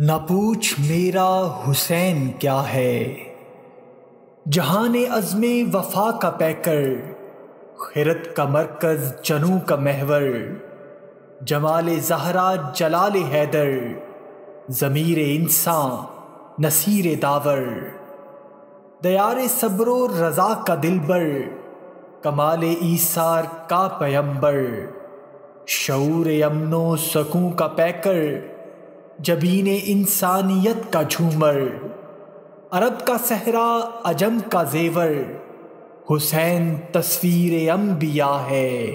न पूछ मेरा हुसैन क्या है। जहान अज़मे वफा का पैकर, खिरत का मरकज चनू का महवर, जमाल जहरा जलाल हैदर, ज़मीर इंसान नसीर दावर। दयार सब्रो रज़ा का दिलबर, कमाल ईसार का पयंबर शूर यमनो सकूँ का पैकर जबीन इंसानियत का झूमर, अरब का सहरा, अजम का जेवर। हुसैन तस्वीर अम्बिया है।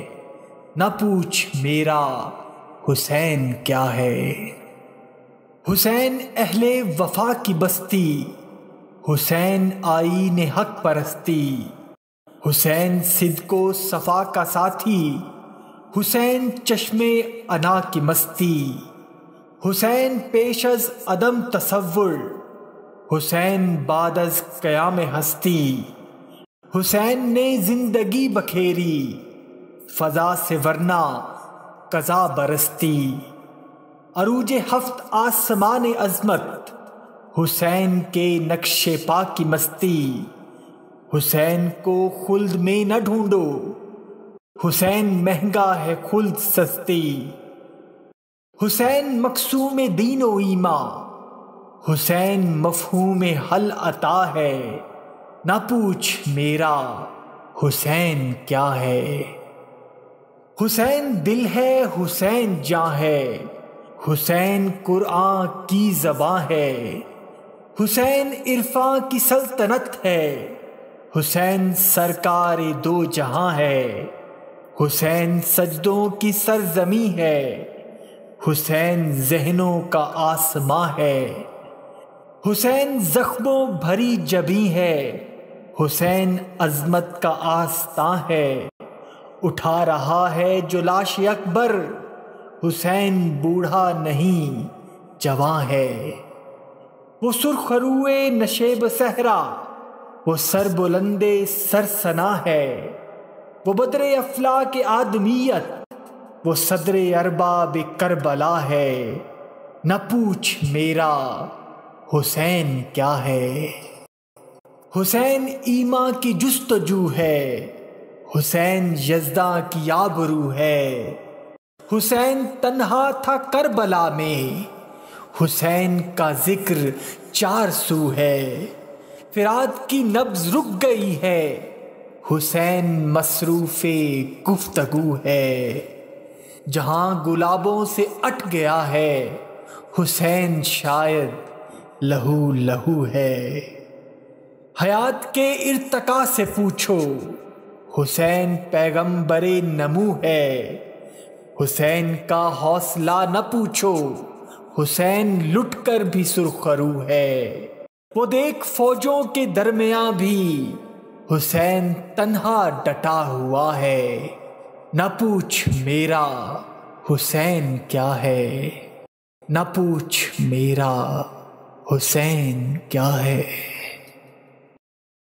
न पूछ मेरा हुसैन क्या है। हुसैन अहले वफा की बस्ती, हुसैन आई ने हक परस्ती। हुसैन सिद्ध को सफ़ा का साथी, हुसैन चश्मे अना की मस्ती। हुसैन पेशज अदम तसव्वुर, हुसैन बादज कयाम हस्ती, हुसैन ने ज़िंदगी बखेरी, फजा से वरना कजा बरसती। अरूज हफ्त आसमान अजमत, हुसैन के नक्शे पा की मस्ती। हुसैन को खुल्द में न ढूंढो, हुसैन महँगा है खुल्द सस्ती। हुसैन मकसूम दीनो ईमा हुसैन मफहूम हल अता है। ना पूछ मेरा, हुसैन क्या है? हुसैन दिल है, हुसैन जा है। हुसैन कुरआन की जबां है। हुसैन इरफा की सल्तनत है। हुसैन सरकार दो जहाँ है। हुसैन सजदों की सरजमी है। हुसैन जहनों का आसमां है। हुसैन जख्मों भरी जबी है। हुसैन अजमत का आस्ता है। उठा रहा है जो लाश अकबर। हुसैन बूढ़ा नहीं, जवां है। वो सुरखरुए नशेब सहरा। वो सर बुलंदे सरसना है। वो बदरे अफला के आदमियत। वो सदर अरबा करबला है। न पूछ मेरा, हुसैन क्या है? हुसैन ईमा की जुस्तजू है। हुसैन यजदा की आबरू है। हुसैन तन्हा था करबला में। हुसैन का ज़िक्र चार सू है। फिराद की नब्ज रुक गई है। हुसैन मसरूफ़े गुफ्तगु है। जहाँ गुलाबों से अट गया है, हुसैन शायद लहू लहू है। हयात के इर्तका से पूछो, हुसैन पैगंबरे नमू है। हुसैन का हौसला न पूछो, हुसैन लुट कर भी सुरखरू है। वो देख फौजों के दरमिया भी, हुसैन तन्हा डटा हुआ है। न पूछ मेरा हुसैन क्या है। न पूछ मेरा हुसैन क्या है।